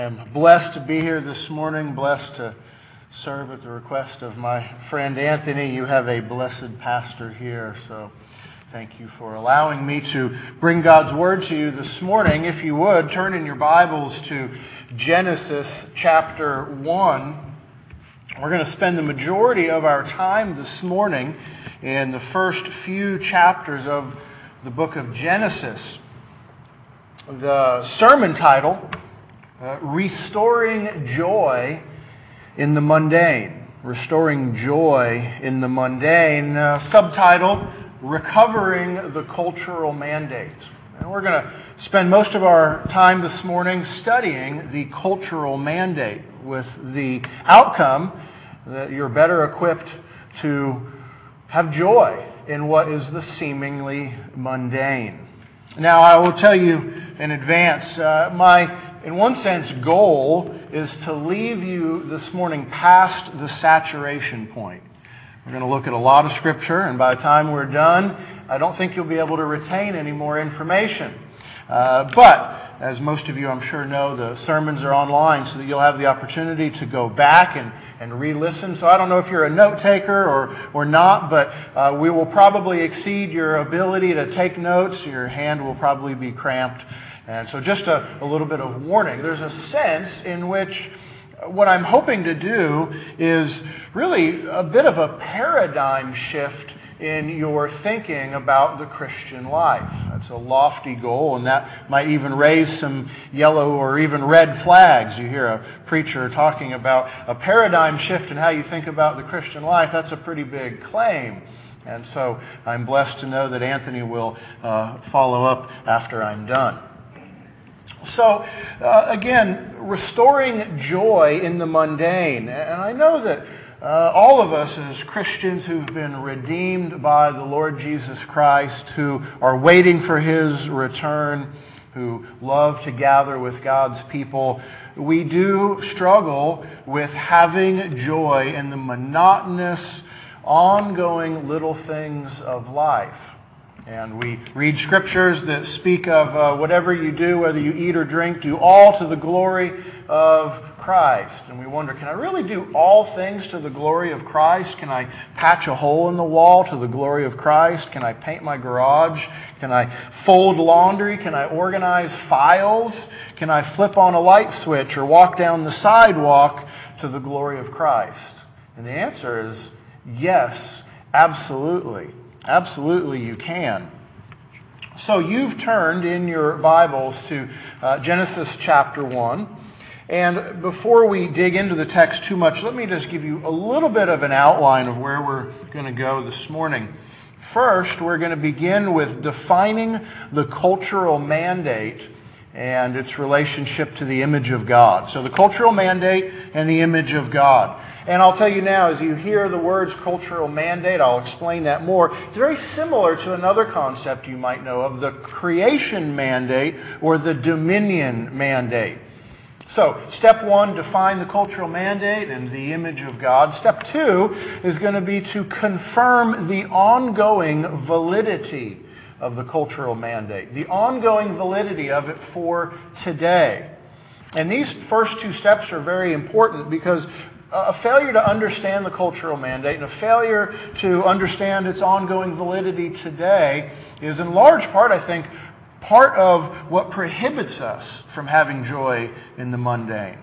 I am blessed to be here this morning, blessed to serve at the request of my friend Anthony. You have a blessed pastor here, so thank you for allowing me to bring God's word to you this morning. If you would, turn in your Bibles to Genesis chapter 1. We're going to spend the majority of our time this morning in the first few chapters of the book of Genesis. The sermon title uh, restoring joy in the mundane. Restoring joy in the mundane. Uh, subtitle Recovering the Cultural Mandate. And we're going to spend most of our time this morning studying the cultural mandate with the outcome that you're better equipped to have joy in what is the seemingly mundane. Now, I will tell you in advance, uh, my in one sense, goal is to leave you this morning past the saturation point. We're going to look at a lot of scripture, and by the time we're done, I don't think you'll be able to retain any more information. Uh, but, as most of you I'm sure know, the sermons are online so that you'll have the opportunity to go back and, and re listen. So I don't know if you're a note taker or, or not, but uh, we will probably exceed your ability to take notes. Your hand will probably be cramped. And so, just a, a little bit of warning. There's a sense in which what I'm hoping to do is really a bit of a paradigm shift in your thinking about the Christian life. That's a lofty goal, and that might even raise some yellow or even red flags. You hear a preacher talking about a paradigm shift in how you think about the Christian life. That's a pretty big claim. And so I'm blessed to know that Anthony will uh, follow up after I'm done. So, uh, again, restoring joy in the mundane. And I know that uh, all of us as Christians who've been redeemed by the Lord Jesus Christ, who are waiting for his return, who love to gather with God's people, we do struggle with having joy in the monotonous, ongoing little things of life. And we read scriptures that speak of uh, whatever you do, whether you eat or drink, do all to the glory of Christ. And we wonder, can I really do all things to the glory of Christ? Can I patch a hole in the wall to the glory of Christ? Can I paint my garage? Can I fold laundry? Can I organize files? Can I flip on a light switch or walk down the sidewalk to the glory of Christ? And the answer is yes, absolutely. Absolutely, you can. So you've turned in your Bibles to uh, Genesis chapter 1. And before we dig into the text too much, let me just give you a little bit of an outline of where we're going to go this morning. First, we're going to begin with defining the cultural mandate and its relationship to the image of God. So, the cultural mandate and the image of God. And I'll tell you now, as you hear the words cultural mandate, I'll explain that more. It's very similar to another concept you might know of the creation mandate or the dominion mandate. So, step one, define the cultural mandate and the image of God. Step two is going to be to confirm the ongoing validity of the cultural mandate, the ongoing validity of it for today. And these first two steps are very important because a failure to understand the cultural mandate and a failure to understand its ongoing validity today is, in large part, I think, part of what prohibits us from having joy in the mundane.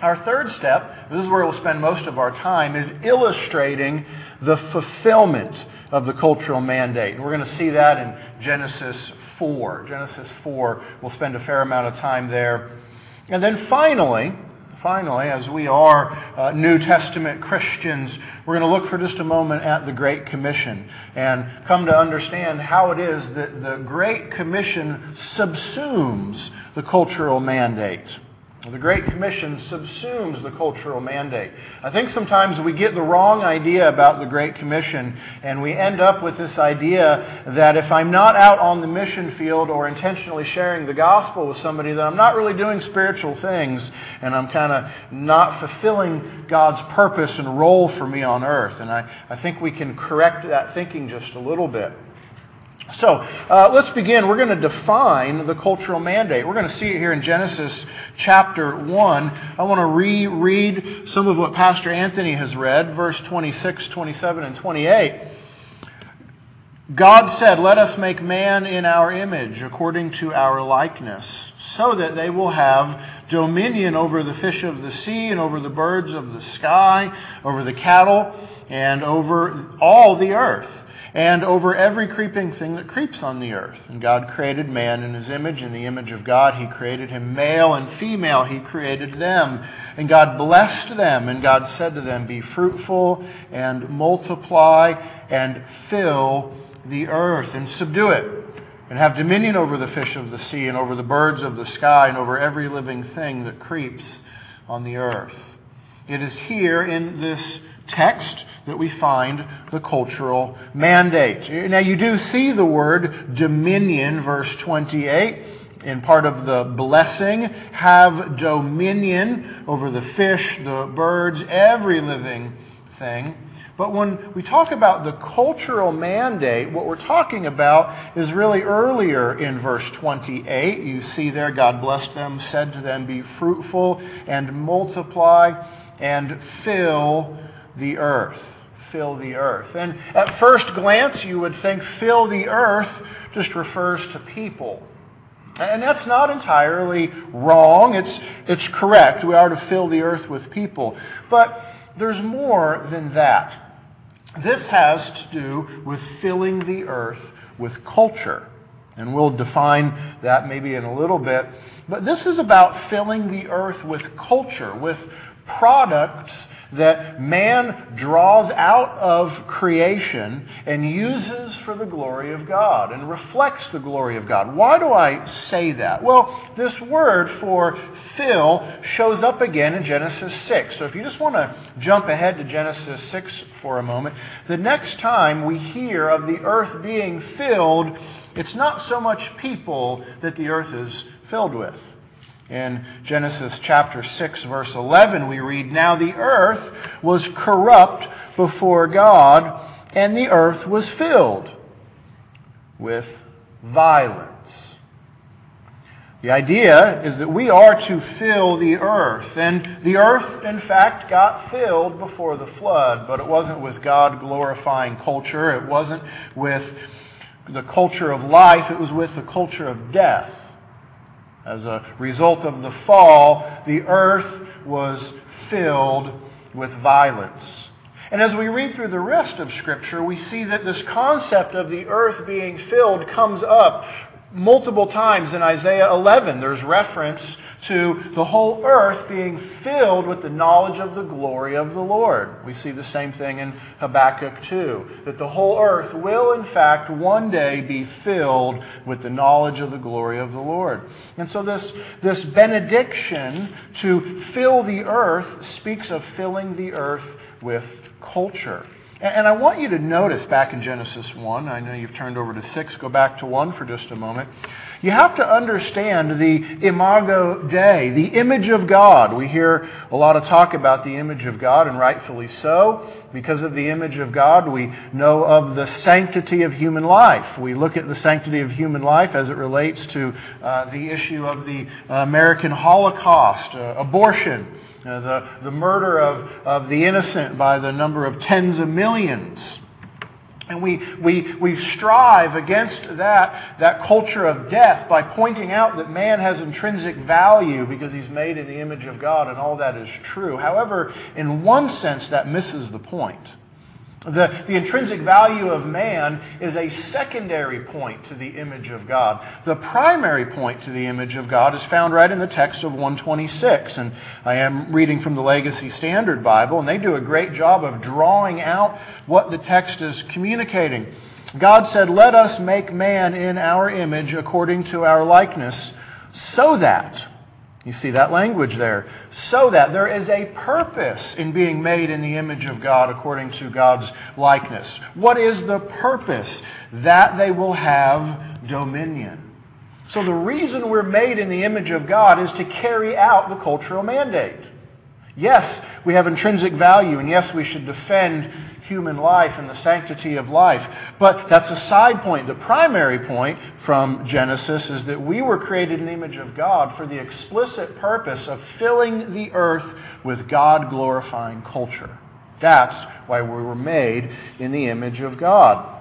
Our third step, this is where we'll spend most of our time, is illustrating the fulfillment of the cultural mandate. And we're going to see that in Genesis 4. Genesis 4, we'll spend a fair amount of time there. And then finally, finally, as we are uh, New Testament Christians, we're going to look for just a moment at the Great Commission and come to understand how it is that the Great Commission subsumes the cultural mandate. The Great Commission subsumes the cultural mandate. I think sometimes we get the wrong idea about the Great Commission, and we end up with this idea that if I'm not out on the mission field or intentionally sharing the gospel with somebody, then I'm not really doing spiritual things, and I'm kind of not fulfilling God's purpose and role for me on earth. And I, I think we can correct that thinking just a little bit. So uh, let's begin. We're going to define the cultural mandate. We're going to see it here in Genesis chapter 1. I want to reread some of what Pastor Anthony has read, verse 26, 27, and 28. God said, Let us make man in our image, according to our likeness, so that they will have dominion over the fish of the sea, and over the birds of the sky, over the cattle, and over all the earth and over every creeping thing that creeps on the earth. And God created man in his image. In the image of God, he created him male and female. He created them. And God blessed them. And God said to them, Be fruitful and multiply and fill the earth and subdue it. And have dominion over the fish of the sea and over the birds of the sky and over every living thing that creeps on the earth. It is here in this text that we find the cultural mandate. Now, you do see the word dominion, verse 28, in part of the blessing. Have dominion over the fish, the birds, every living thing. But when we talk about the cultural mandate, what we're talking about is really earlier in verse 28. You see there, God blessed them, said to them, Be fruitful and multiply and fill the earth. Fill the earth. And at first glance, you would think fill the earth just refers to people. And that's not entirely wrong. It's, it's correct. We are to fill the earth with people. But there's more than that. This has to do with filling the earth with culture. And we'll define that maybe in a little bit. But this is about filling the earth with culture, with products that man draws out of creation and uses for the glory of God and reflects the glory of God. Why do I say that? Well, this word for fill shows up again in Genesis 6. So if you just want to jump ahead to Genesis 6 for a moment, the next time we hear of the earth being filled, it's not so much people that the earth is filled with. In Genesis chapter 6, verse 11, we read, Now the earth was corrupt before God, and the earth was filled with violence. The idea is that we are to fill the earth. And the earth, in fact, got filled before the flood, but it wasn't with God glorifying culture. It wasn't with the culture of life. It was with the culture of death. As a result of the fall, the earth was filled with violence. And as we read through the rest of Scripture, we see that this concept of the earth being filled comes up multiple times in Isaiah 11. There's reference to the whole earth being filled with the knowledge of the glory of the Lord. We see the same thing in Habakkuk 2, that the whole earth will, in fact, one day be filled with the knowledge of the glory of the Lord. And so this, this benediction to fill the earth speaks of filling the earth with culture. And I want you to notice back in Genesis 1, I know you've turned over to 6, go back to 1 for just a moment. You have to understand the imago Dei, the image of God. We hear a lot of talk about the image of God, and rightfully so. Because of the image of God, we know of the sanctity of human life. We look at the sanctity of human life as it relates to uh, the issue of the American Holocaust, uh, abortion, uh, the, the murder of, of the innocent by the number of tens of millions. And we, we, we strive against that, that culture of death by pointing out that man has intrinsic value because he's made in the image of God, and all that is true. However, in one sense, that misses the point. The, the intrinsic value of man is a secondary point to the image of God. The primary point to the image of God is found right in the text of 126. And I am reading from the Legacy Standard Bible, and they do a great job of drawing out what the text is communicating. God said, Let us make man in our image according to our likeness, so that you see that language there. So that there is a purpose in being made in the image of God according to God's likeness. What is the purpose? That they will have dominion. So the reason we're made in the image of God is to carry out the cultural mandate. Yes, we have intrinsic value, and yes, we should defend human life and the sanctity of life. But that's a side point. The primary point from Genesis is that we were created in the image of God for the explicit purpose of filling the earth with God glorifying culture. That's why we were made in the image of God.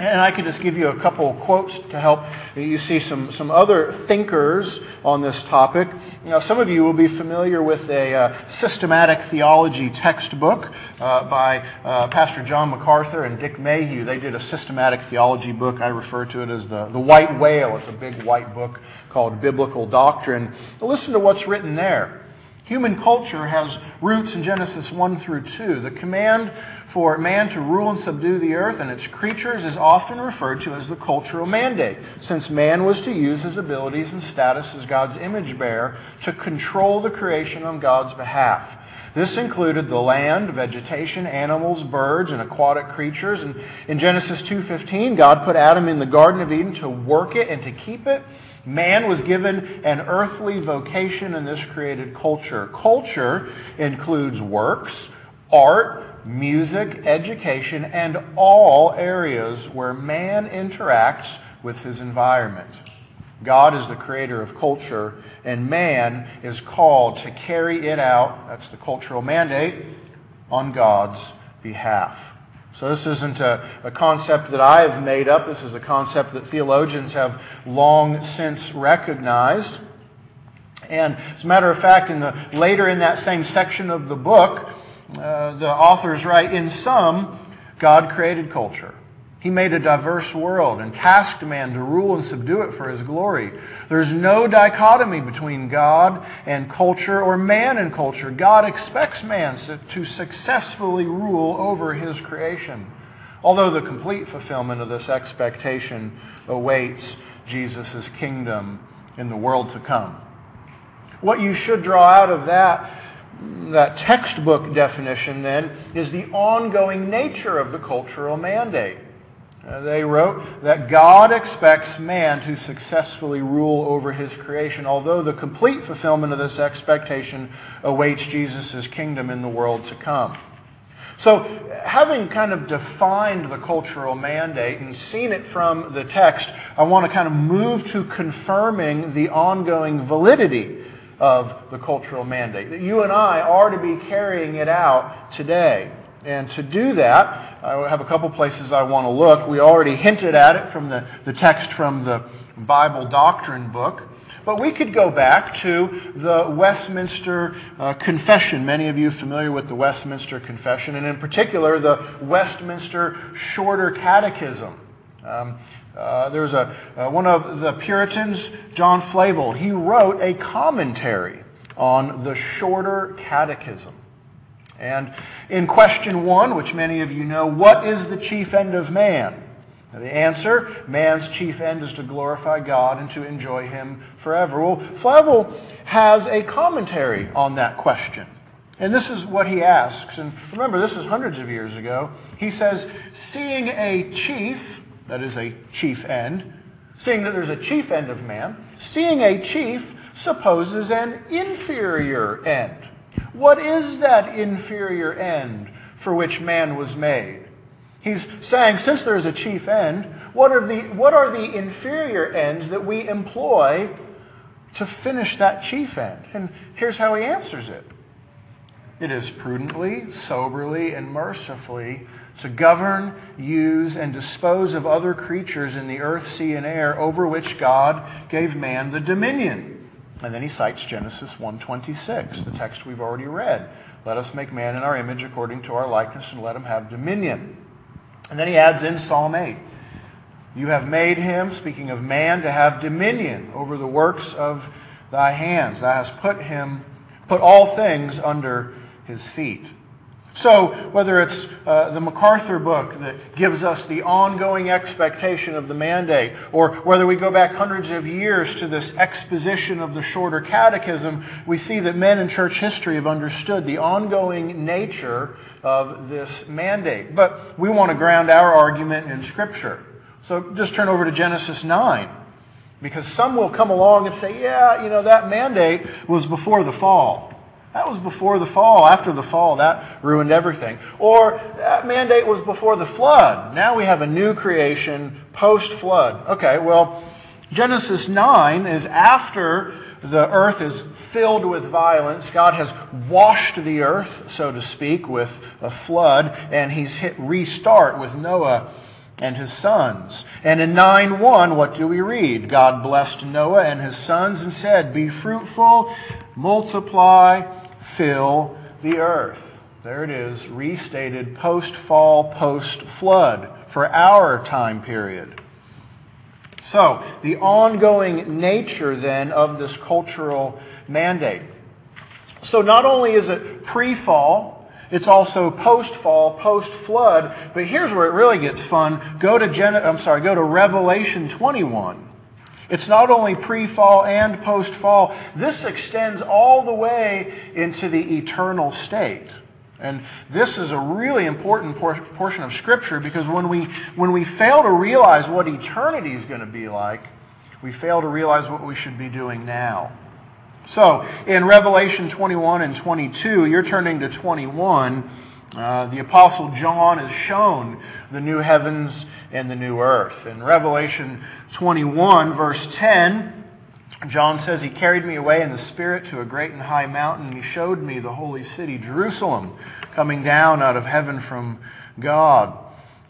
And I could just give you a couple quotes to help you see some, some other thinkers on this topic. Now, some of you will be familiar with a uh, systematic theology textbook uh, by uh, Pastor John MacArthur and Dick Mayhue. They did a systematic theology book. I refer to it as the, the White Whale. It's a big white book called Biblical Doctrine. Listen to what's written there. Human culture has roots in Genesis 1 through 2. The command for man to rule and subdue the earth and its creatures is often referred to as the cultural mandate, since man was to use his abilities and status as God's image bearer to control the creation on God's behalf. This included the land, vegetation, animals, birds, and aquatic creatures. And in Genesis 2:15, God put Adam in the garden of Eden to work it and to keep it. Man was given an earthly vocation in this created culture. Culture includes works, art, music, education, and all areas where man interacts with his environment. God is the creator of culture, and man is called to carry it out, that's the cultural mandate, on God's behalf. So this isn't a, a, concept that I have made up. This is a concept that theologians have long since recognized. And as a matter of fact, in the, later in that same section of the book, uh, the authors write, in sum, God created culture. He made a diverse world and tasked man to rule and subdue it for his glory. There's no dichotomy between God and culture or man and culture. God expects man to successfully rule over his creation. Although the complete fulfillment of this expectation awaits Jesus' kingdom in the world to come. What you should draw out of that that textbook definition then is the ongoing nature of the cultural mandate. Uh, they wrote that God expects man to successfully rule over his creation, although the complete fulfillment of this expectation awaits Jesus' kingdom in the world to come. So, having kind of defined the cultural mandate and seen it from the text, I want to kind of move to confirming the ongoing validity of the cultural mandate. That you and I are to be carrying it out today. And to do that, I have a couple places I want to look. We already hinted at it from the, the text from the Bible Doctrine book. But we could go back to the Westminster uh, Confession. Many of you familiar with the Westminster Confession, and in particular, the Westminster Shorter Catechism. Um, uh, there's a, uh, one of the Puritans, John Flavel, he wrote a commentary on the Shorter Catechism. And in question one, which many of you know, what is the chief end of man? Now the answer, man's chief end is to glorify God and to enjoy Him forever. Well, Flavel has a commentary on that question. And this is what he asks. And remember, this is hundreds of years ago. He says, seeing a chief, that is a chief end, seeing that there's a chief end of man, seeing a chief supposes an inferior end. What is that inferior end for which man was made? He's saying, since there is a chief end, what are the, what are the inferior ends that we employ to finish that chief end? And here's how he answers it it is prudently, soberly, and mercifully to govern, use, and dispose of other creatures in the earth, sea, and air over which God gave man the dominion and then he cites Genesis 1:26, the text we've already read. Let us make man in our image according to our likeness and let him have dominion. And then he adds in Psalm 8. You have made him, speaking of man, to have dominion over the works of thy hands. Thou hast put him, put all things under his feet. So, whether it's uh, the MacArthur book that gives us the ongoing expectation of the mandate, or whether we go back hundreds of years to this exposition of the shorter catechism, we see that men in church history have understood the ongoing nature of this mandate. But we want to ground our argument in Scripture. So, just turn over to Genesis 9. Because some will come along and say, yeah, you know, that mandate was before the fall. That was before the fall. After the fall, that ruined everything. Or that mandate was before the flood. Now we have a new creation post flood. Okay, well, Genesis 9 is after the earth is filled with violence. God has washed the earth, so to speak, with a flood, and he's hit restart with Noah and his sons. And in 9 1, what do we read? God blessed Noah and his sons and said, Be fruitful, multiply, fill the earth. There it is, restated post fall, post flood for our time period. So, the ongoing nature then of this cultural mandate. So, not only is it pre fall, it's also post fall, post flood, but here's where it really gets fun. Go to Gen- I'm sorry, go to Revelation 21. It's not only pre fall and post fall, this extends all the way into the eternal state. And this is a really important portion of Scripture because when we, when we fail to realize what eternity is going to be like, we fail to realize what we should be doing now. So, in Revelation 21 and 22, you're turning to 21. Uh, the Apostle John is shown the new heavens and the new earth. In Revelation 21, verse 10, John says, He carried me away in the Spirit to a great and high mountain, and He showed me the holy city, Jerusalem, coming down out of heaven from God.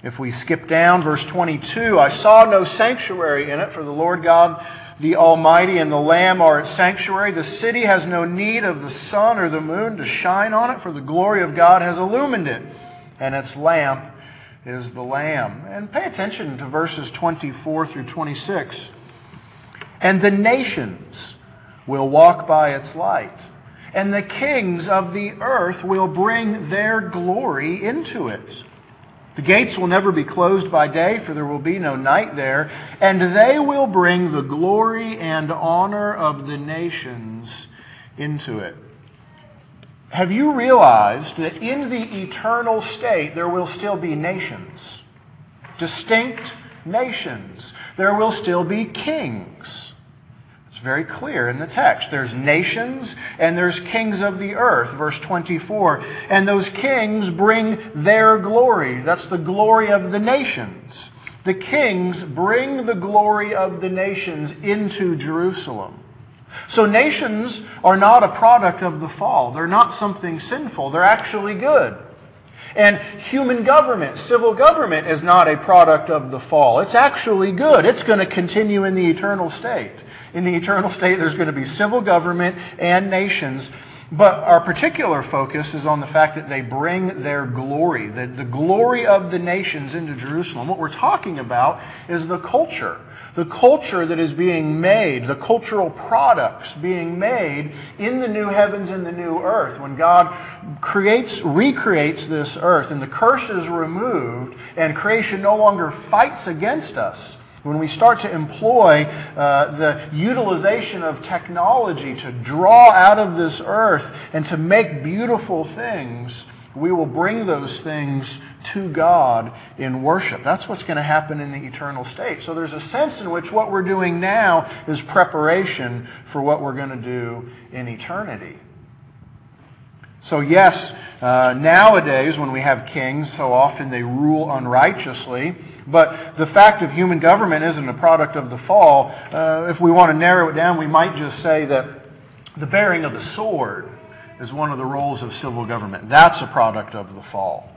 If we skip down, verse 22, I saw no sanctuary in it, for the Lord God, the Almighty, and the Lamb are its sanctuary. The city has no need of the sun or the moon to shine on it, for the glory of God has illumined it, and its lamp is the Lamb. And pay attention to verses 24 through 26 and the nations will walk by its light, and the kings of the earth will bring their glory into it. The gates will never be closed by day, for there will be no night there, and they will bring the glory and honor of the nations into it. Have you realized that in the eternal state there will still be nations? Distinct nations. There will still be kings very clear in the text. There's nations and there's kings of the earth, verse 24. And those kings bring their glory. That's the glory of the nations. The kings bring the glory of the nations into Jerusalem. So nations are not a product of the fall. They're not something sinful. They're actually good. And human government, civil government, is not a product of the fall. It's actually good. It's going to continue in the eternal state. In the eternal state, there's going to be civil government and nations. But our particular focus is on the fact that they bring their glory, the, the glory of the nations into Jerusalem. What we're talking about is the culture. The culture that is being made, the cultural products being made in the new heavens and the new earth. When God creates, recreates this earth and the curse is removed and creation no longer fights against us when we start to employ uh, the utilization of technology to draw out of this earth and to make beautiful things, we will bring those things to God in worship. That's what's going to happen in the eternal state. So there's a sense in which what we're doing now is preparation for what we're going to do in eternity. So, yes, uh, nowadays when we have kings, so often they rule unrighteously. But the fact of human government isn't a product of the fall. Uh, if we want to narrow it down, we might just say that the bearing of the sword is one of the roles of civil government. That's a product of the fall.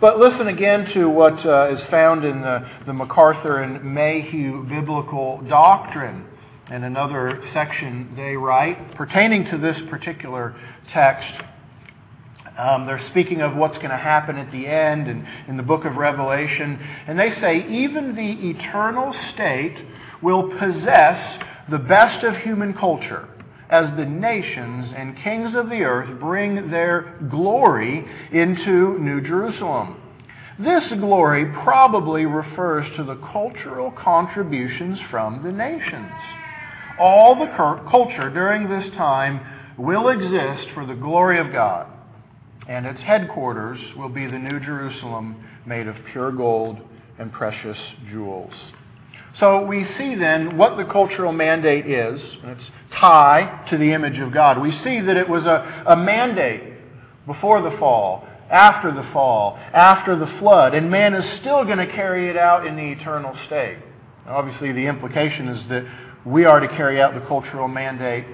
But listen again to what uh, is found in the, the MacArthur and Mayhue biblical doctrine. In another section, they write, pertaining to this particular text, um, they're speaking of what's going to happen at the end and in the book of Revelation. And they say, even the eternal state will possess the best of human culture as the nations and kings of the earth bring their glory into New Jerusalem. This glory probably refers to the cultural contributions from the nations. All the culture during this time will exist for the glory of God and its headquarters will be the New Jerusalem made of pure gold and precious jewels. So we see then what the cultural mandate is, and its tie to the image of God. We see that it was a, a mandate before the fall, after the fall, after the flood, and man is still going to carry it out in the eternal state. Now, obviously, the implication is that we are to carry out the cultural mandate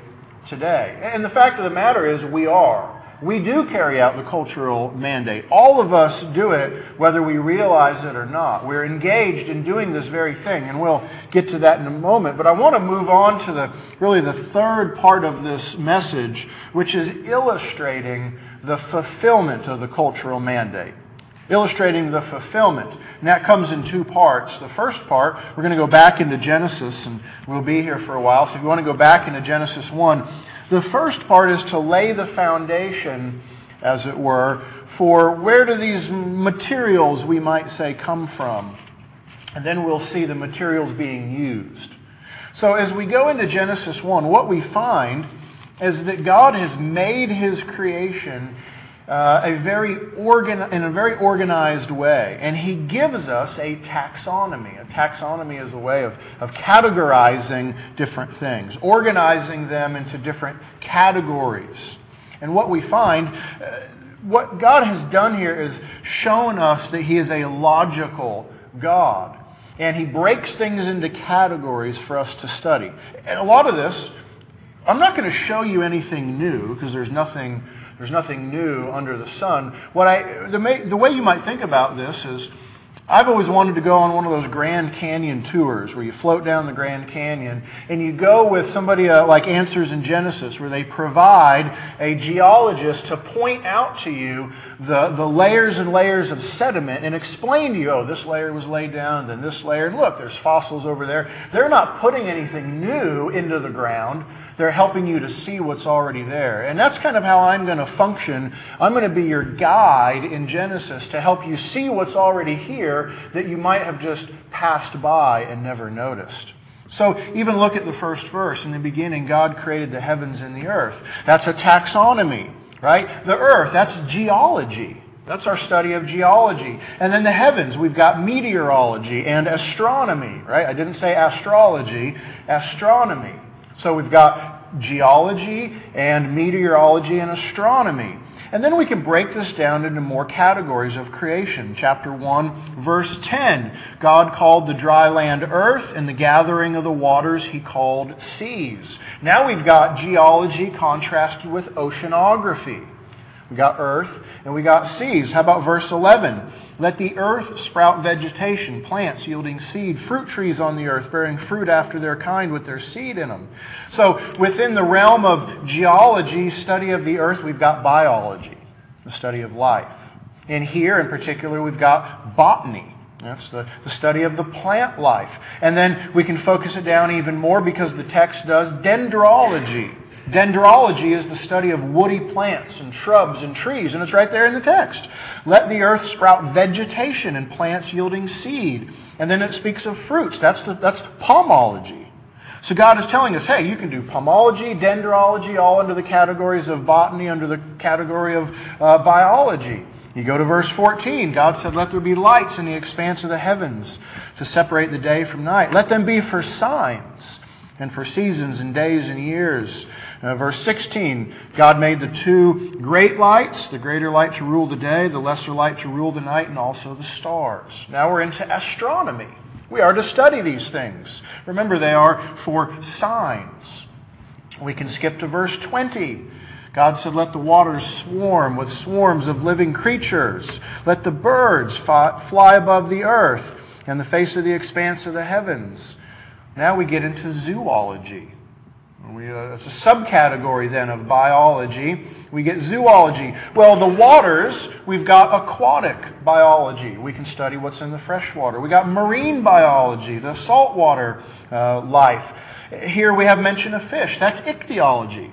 today. And the fact of the matter is, we are. We do carry out the cultural mandate. All of us do it, whether we realize it or not. We're engaged in doing this very thing, and we'll get to that in a moment. But I want to move on to the really the third part of this message, which is illustrating the fulfillment of the cultural mandate illustrating the fulfillment. And that comes in two parts. The first part, we're going to go back into Genesis, and we'll be here for a while. So if you want to go back into Genesis 1, the first part is to lay the foundation, as it were, for where do these materials, we might say, come from. And then we'll see the materials being used. So as we go into Genesis 1, what we find is that God has made his creation uh, a very organ, in a very organized way. And he gives us a taxonomy. A taxonomy is a way of, of categorizing different things, organizing them into different categories. And what we find, uh, what God has done here is shown us that he is a logical God. And he breaks things into categories for us to study. And a lot of this, I'm not going to show you anything new because there's nothing there's nothing new under the sun. What I, the, the way you might think about this is I've always wanted to go on one of those Grand Canyon tours where you float down the Grand Canyon and you go with somebody uh, like Answers in Genesis where they provide a geologist to point out to you the, the layers and layers of sediment and explain to you, oh, this layer was laid down, then this layer, and look, there's fossils over there. They're not putting anything new into the ground. They're helping you to see what's already there. And that's kind of how I'm going to function. I'm going to be your guide in Genesis to help you see what's already here that you might have just passed by and never noticed. So even look at the first verse. In the beginning, God created the heavens and the earth. That's a taxonomy, right? The earth, that's geology. That's our study of geology. And then the heavens, we've got meteorology and astronomy, right? I didn't say astrology, astronomy. So we've got geology and meteorology and astronomy. And then we can break this down into more categories of creation. Chapter 1, verse 10. God called the dry land earth, and the gathering of the waters he called seas. Now we've got geology contrasted with oceanography. We got earth and we got seas. How about verse 11? Let the earth sprout vegetation, plants yielding seed, fruit trees on the earth bearing fruit after their kind with their seed in them. So within the realm of geology, study of the earth, we've got biology, the study of life. And here in particular, we've got botany. That's the, the study of the plant life. And then we can focus it down even more because the text does dendrology Dendrology is the study of woody plants and shrubs and trees, and it's right there in the text. Let the earth sprout vegetation and plants yielding seed. And then it speaks of fruits. That's, the, that's pomology. So God is telling us, hey, you can do pomology, dendrology, all under the categories of botany, under the category of uh, biology. You go to verse 14. God said, Let there be lights in the expanse of the heavens to separate the day from night. Let them be for signs and for seasons and days and years. Uh, verse 16 God made the two great lights, the greater light to rule the day, the lesser light to rule the night, and also the stars. Now we're into astronomy. We are to study these things. Remember, they are for signs. We can skip to verse 20. God said, Let the waters swarm with swarms of living creatures. Let the birds fly above the earth and the face of the expanse of the heavens. Now we get into zoology. We, uh, it's a subcategory then of biology. We get zoology. Well, the waters, we've got aquatic biology. We can study what's in the freshwater. We got marine biology, the saltwater uh, life. Here we have mention of fish. That's ichthyology.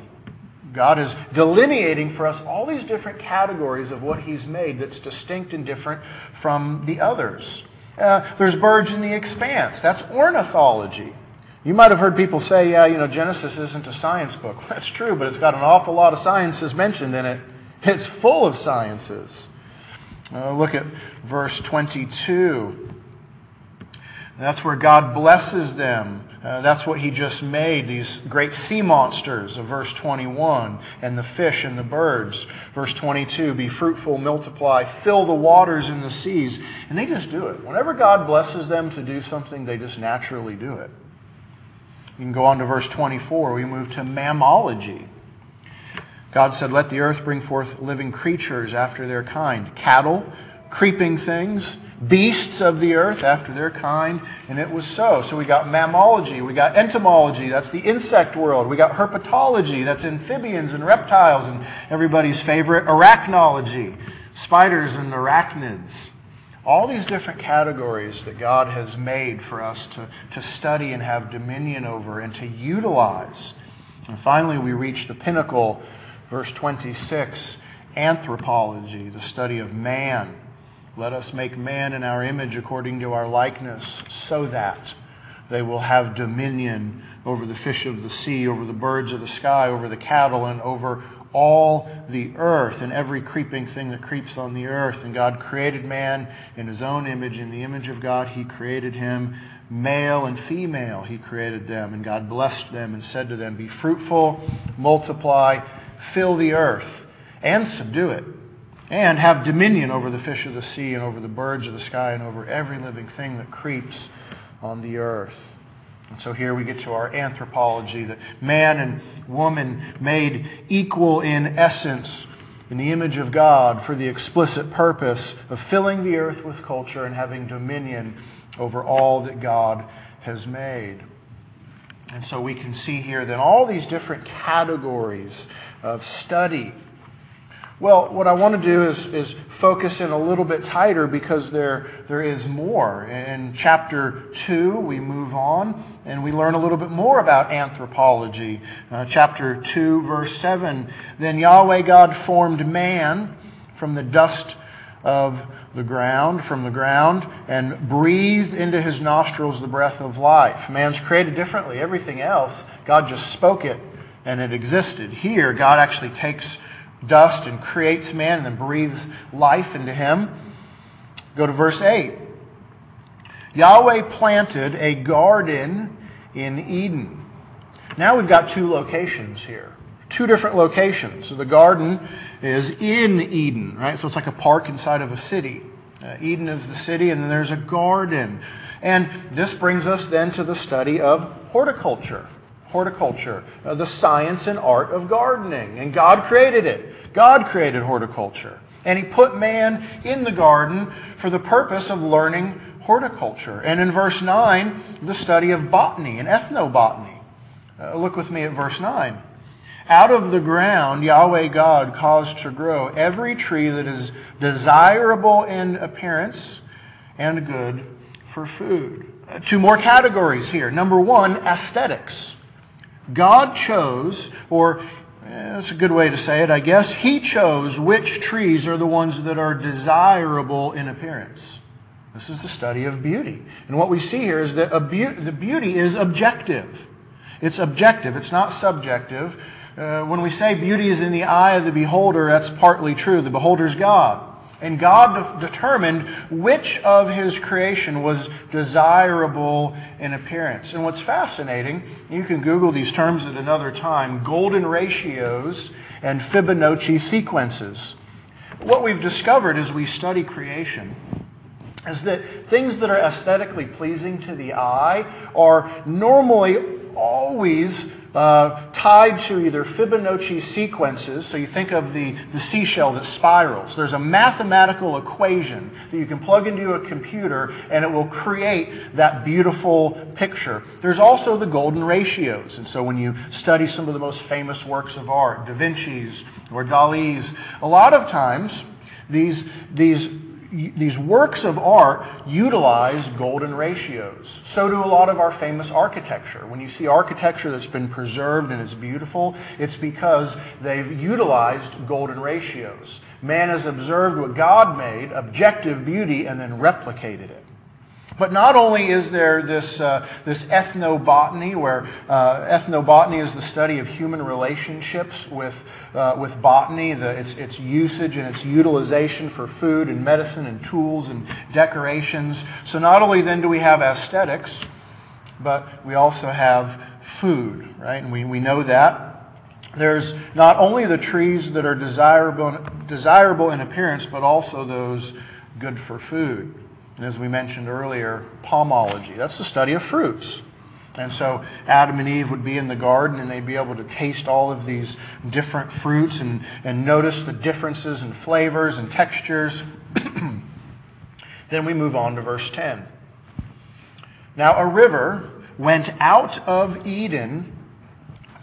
God is delineating for us all these different categories of what He's made that's distinct and different from the others. Uh, there's birds in the expanse. That's ornithology. You might have heard people say, yeah, you know, Genesis isn't a science book. That's true, but it's got an awful lot of sciences mentioned in it. It's full of sciences. Uh, look at verse 22. That's where God blesses them. Uh, that's what he just made, these great sea monsters of verse 21, and the fish and the birds. Verse 22, be fruitful, multiply, fill the waters in the seas. And they just do it. Whenever God blesses them to do something, they just naturally do it. You can go on to verse 24. We move to mammalogy. God said, Let the earth bring forth living creatures after their kind cattle, creeping things, beasts of the earth after their kind, and it was so. So we got mammalogy, we got entomology, that's the insect world, we got herpetology, that's amphibians and reptiles, and everybody's favorite, arachnology, spiders and arachnids. All these different categories that God has made for us to, to study and have dominion over and to utilize. And finally, we reach the pinnacle, verse 26 anthropology, the study of man. Let us make man in our image according to our likeness, so that they will have dominion over the fish of the sea, over the birds of the sky, over the cattle, and over all the earth and every creeping thing that creeps on the earth. And God created man in his own image. In the image of God, he created him. Male and female, he created them. And God blessed them and said to them, Be fruitful, multiply, fill the earth, and subdue it and have dominion over the fish of the sea and over the birds of the sky and over every living thing that creeps on the earth. And so here we get to our anthropology that man and woman made equal in essence in the image of God for the explicit purpose of filling the earth with culture and having dominion over all that God has made. And so we can see here that all these different categories of study well, what I want to do is, is focus in a little bit tighter because there, there is more. In chapter 2, we move on and we learn a little bit more about anthropology. Uh, chapter 2, verse 7 Then Yahweh God formed man from the dust of the ground, from the ground, and breathed into his nostrils the breath of life. Man's created differently. Everything else, God just spoke it and it existed. Here, God actually takes dust and creates man and then breathes life into him. Go to verse 8. Yahweh planted a garden in Eden. Now we've got two locations here. Two different locations. So the garden is in Eden, right? So it's like a park inside of a city. Uh, Eden is the city, and then there's a garden. And this brings us then to the study of horticulture horticulture, uh, the science and art of gardening. And God created it. God created horticulture. And He put man in the garden for the purpose of learning horticulture. And in verse 9, the study of botany and ethnobotany. Uh, look with me at verse 9. Out of the ground, Yahweh God caused to grow every tree that is desirable in appearance and good for food. Uh, two more categories here. Number one, aesthetics. God chose, or that's a good way to say it, I guess. He chose which trees are the ones that are desirable in appearance. This is the study of beauty. And what we see here is that be- the beauty is objective. It's objective, it's not subjective. Uh, when we say beauty is in the eye of the beholder, that's partly true. The beholder's God. And God de- determined which of his creation was desirable in appearance. And what's fascinating, you can Google these terms at another time golden ratios and Fibonacci sequences. What we've discovered as we study creation is that things that are aesthetically pleasing to the eye are normally always uh, tied to either Fibonacci sequences. So you think of the, the seashell that spirals. There's a mathematical equation that you can plug into a computer and it will create that beautiful picture. There's also the golden ratios. And so when you study some of the most famous works of art, Da Vinci's or Dali's, a lot of times these, these these works of art utilize golden ratios. So do a lot of our famous architecture. When you see architecture that's been preserved and is beautiful, it's because they've utilized golden ratios. Man has observed what God made, objective beauty, and then replicated it. But not only is there this, uh, this ethnobotany, where uh, ethnobotany is the study of human relationships with, uh, with botany, the, its, its usage and its utilization for food and medicine and tools and decorations. So not only then do we have aesthetics, but we also have food, right? And we, we know that. There's not only the trees that are desirable, desirable in appearance, but also those good for food. And as we mentioned earlier, pomology. That's the study of fruits. And so Adam and Eve would be in the garden and they'd be able to taste all of these different fruits and, and notice the differences in flavors and textures. then we move on to verse 10. Now a river went out of Eden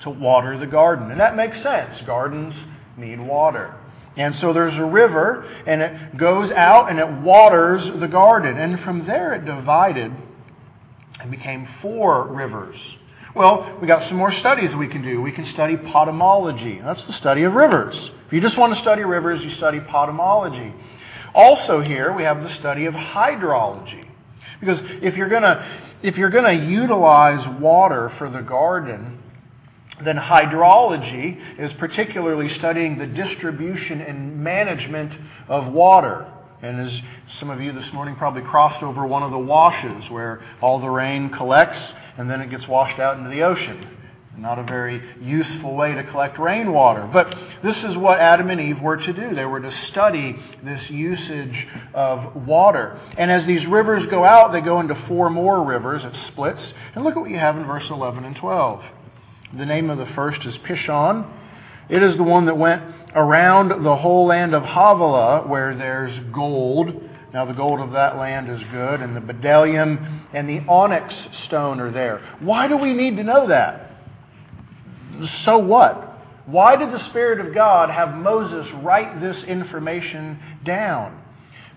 to water the garden. And that makes sense. Gardens need water. And so there's a river, and it goes out and it waters the garden. And from there it divided and became four rivers. Well, we got some more studies we can do. We can study potamology. That's the study of rivers. If you just want to study rivers, you study potamology. Also here we have the study of hydrology. Because if you're to if you're going to utilize water for the garden, then hydrology is particularly studying the distribution and management of water. And as some of you this morning probably crossed over one of the washes where all the rain collects and then it gets washed out into the ocean. Not a very useful way to collect rainwater. But this is what Adam and Eve were to do. They were to study this usage of water. And as these rivers go out, they go into four more rivers. It splits. And look at what you have in verse 11 and 12. The name of the first is Pishon. It is the one that went around the whole land of Havilah where there's gold. Now, the gold of that land is good, and the bdellium and the onyx stone are there. Why do we need to know that? So what? Why did the Spirit of God have Moses write this information down?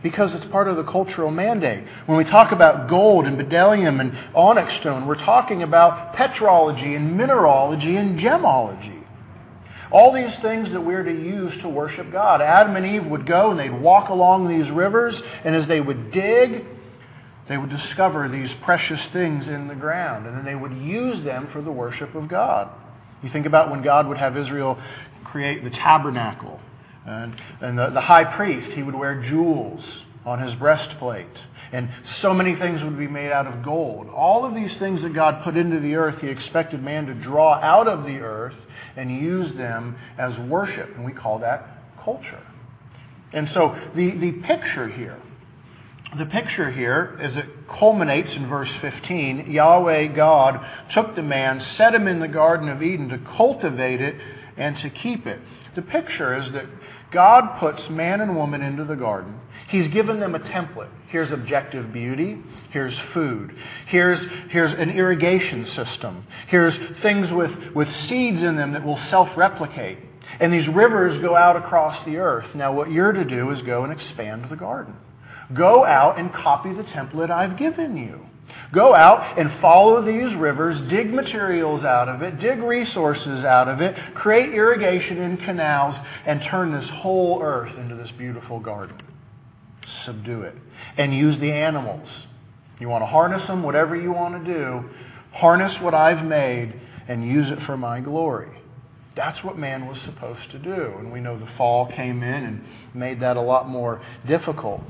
Because it's part of the cultural mandate. When we talk about gold and bdellium and onyx stone, we're talking about petrology and mineralogy and gemology. All these things that we're to use to worship God. Adam and Eve would go and they'd walk along these rivers, and as they would dig, they would discover these precious things in the ground, and then they would use them for the worship of God. You think about when God would have Israel create the tabernacle and, and the, the high priest, he would wear jewels on his breastplate. And so many things would be made out of gold. All of these things that God put into the earth, he expected man to draw out of the earth and use them as worship. And we call that culture. And so the, the picture here, the picture here, as it culminates in verse 15, Yahweh God took the man, set him in the Garden of Eden to cultivate it and to keep it. The picture is that God puts man and woman into the garden. He's given them a template. Here's objective beauty. Here's food. Here's, here's an irrigation system. Here's things with, with seeds in them that will self replicate. And these rivers go out across the earth. Now, what you're to do is go and expand the garden. Go out and copy the template I've given you. Go out and follow these rivers, dig materials out of it, dig resources out of it, create irrigation and canals, and turn this whole earth into this beautiful garden. Subdue it. And use the animals. You want to harness them, whatever you want to do, harness what I've made and use it for my glory. That's what man was supposed to do. And we know the fall came in and made that a lot more difficult.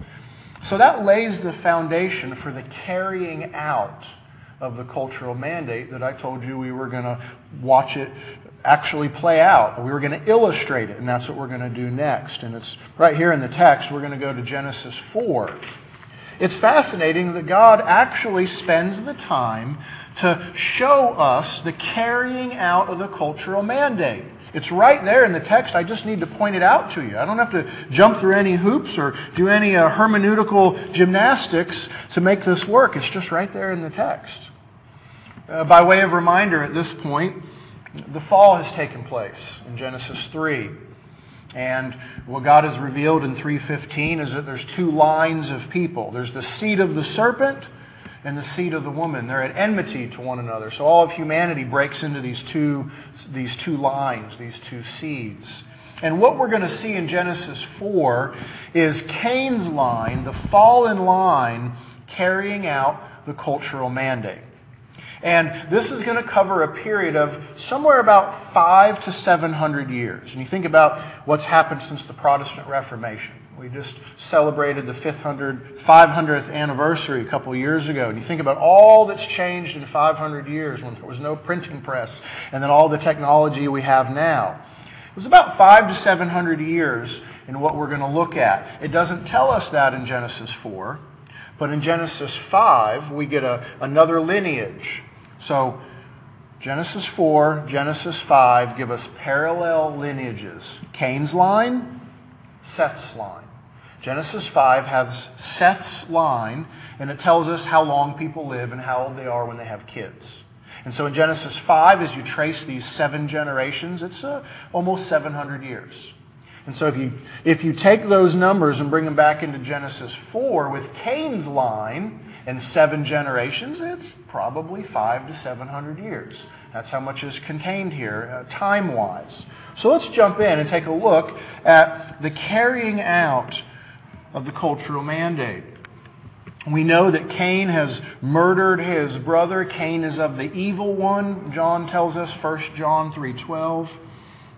So that lays the foundation for the carrying out of the cultural mandate that I told you we were going to watch it actually play out. We were going to illustrate it, and that's what we're going to do next. And it's right here in the text. We're going to go to Genesis 4. It's fascinating that God actually spends the time to show us the carrying out of the cultural mandate. It's right there in the text. I just need to point it out to you. I don't have to jump through any hoops or do any uh, hermeneutical gymnastics to make this work. It's just right there in the text. Uh, by way of reminder, at this point, the fall has taken place in Genesis 3. And what God has revealed in 3:15 is that there's two lines of people. There's the seed of the serpent and the seed of the woman. They're at enmity to one another. So all of humanity breaks into these two, these two lines, these two seeds. And what we're going to see in Genesis 4 is Cain's line, the fallen line, carrying out the cultural mandate. And this is going to cover a period of somewhere about five to seven hundred years. And you think about what's happened since the Protestant Reformation. We just celebrated the 500, 500th anniversary a couple years ago. And you think about all that's changed in 500 years when there was no printing press and then all the technology we have now. It was about five to 700 years in what we're going to look at. It doesn't tell us that in Genesis 4, but in Genesis 5, we get a, another lineage. So, Genesis 4, Genesis 5 give us parallel lineages Cain's line, Seth's line. Genesis 5 has Seth's line, and it tells us how long people live and how old they are when they have kids. And so in Genesis 5, as you trace these seven generations, it's uh, almost 700 years. And so if you, if you take those numbers and bring them back into Genesis 4 with Cain's line and seven generations, it's probably five to 700 years. That's how much is contained here, uh, time wise. So let's jump in and take a look at the carrying out of the cultural mandate. We know that Cain has murdered his brother. Cain is of the evil one, John tells us, 1 John 3:12.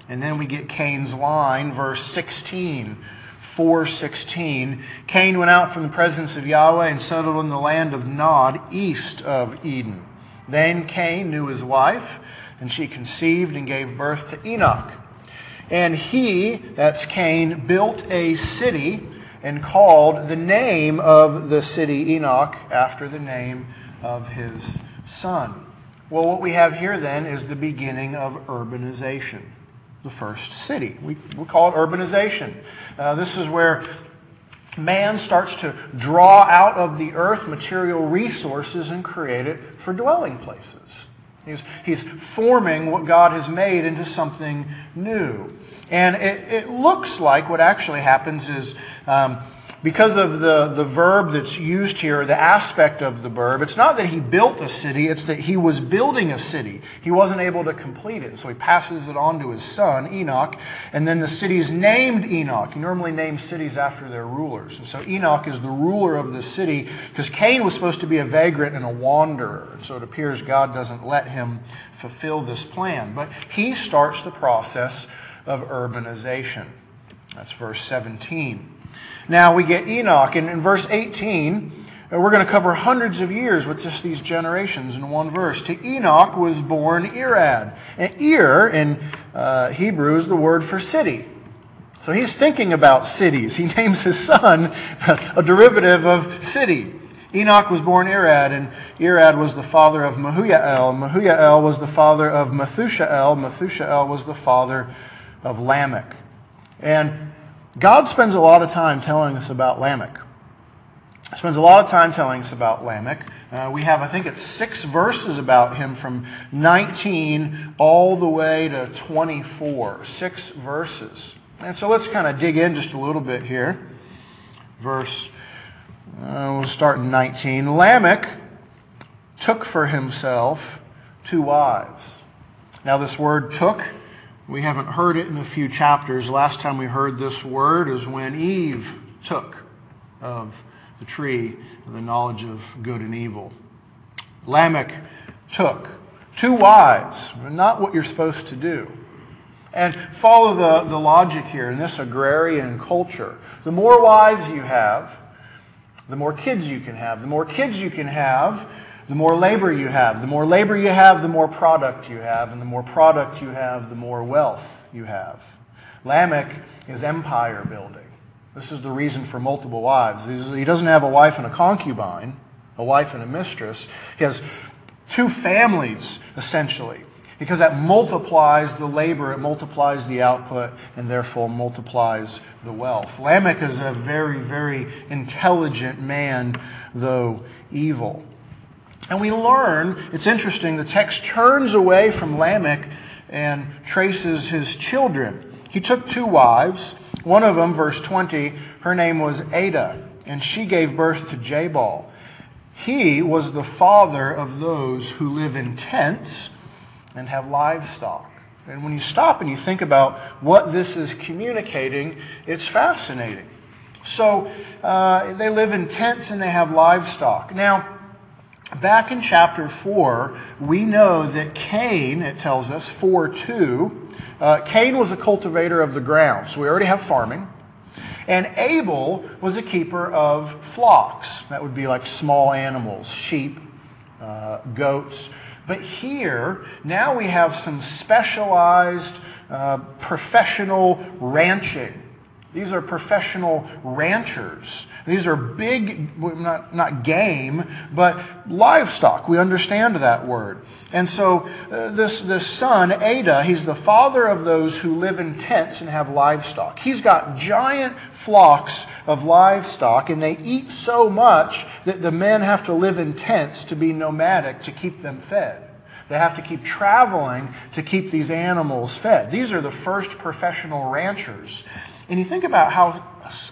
And then we get Cain's line, verse 16. 4:16 Cain went out from the presence of Yahweh and settled in the land of Nod east of Eden. Then Cain knew his wife, and she conceived and gave birth to Enoch. And he, that's Cain, built a city and called the name of the city Enoch after the name of his son. Well, what we have here then is the beginning of urbanization, the first city. We, we call it urbanization. Uh, this is where man starts to draw out of the earth material resources and create it for dwelling places. He's, he's forming what God has made into something new. And it, it looks like what actually happens is um, because of the, the verb that's used here, the aspect of the verb, it's not that he built a city, it's that he was building a city. He wasn't able to complete it. So he passes it on to his son, Enoch, and then the city is named Enoch. You normally name cities after their rulers. And so Enoch is the ruler of the city because Cain was supposed to be a vagrant and a wanderer. And so it appears God doesn't let him fulfill this plan. But he starts the process of urbanization. That's verse 17. Now we get Enoch, and in verse 18, uh, we're going to cover hundreds of years with just these generations in one verse. To Enoch was born Irad. And Ir in uh, Hebrew is the word for city. So he's thinking about cities. He names his son a derivative of city. Enoch was born Irad, and Irad was the father of Mehujael. Mehujael was the father of Methushael. Methushael was the father of Lamech. And God spends a lot of time telling us about Lamech. Spends a lot of time telling us about Lamech. Uh, we have, I think it's six verses about him from 19 all the way to 24. Six verses. And so let's kind of dig in just a little bit here. Verse, uh, we'll start in 19. Lamech took for himself two wives. Now, this word took we haven't heard it in a few chapters. Last time we heard this word is when Eve took of the tree of the knowledge of good and evil. Lamech took two wives, not what you're supposed to do. And follow the, the logic here in this agrarian culture. The more wives you have, the more kids you can have. The more kids you can have, the more labor you have. The more labor you have, the more product you have. And the more product you have, the more wealth you have. Lamech is empire building. This is the reason for multiple wives. He doesn't have a wife and a concubine, a wife and a mistress. He has two families, essentially, because that multiplies the labor, it multiplies the output, and therefore multiplies the wealth. Lamech is a very, very intelligent man, though evil. And we learn, it's interesting, the text turns away from Lamech and traces his children. He took two wives. One of them, verse 20, her name was Adah, and she gave birth to Jabal. He was the father of those who live in tents and have livestock. And when you stop and you think about what this is communicating, it's fascinating. So uh, they live in tents and they have livestock. Now, back in chapter 4, we know that Cain, it tells us, 4 2, uh, Cain was a cultivator of the ground. So we already have farming. And Abel was a keeper of flocks. That would be like small animals, sheep, uh, goats. But here, now we have some specialized uh, professional ranching. These are professional ranchers. These are big, not, not game, but livestock. We understand that word. And so uh, this, this son, Adah, he's the father of those who live in tents and have livestock. He's got giant flocks of livestock, and they eat so much that the men have to live in tents to be nomadic to keep them fed. They have to keep traveling to keep these animals fed. These are the first professional ranchers. And you think about how,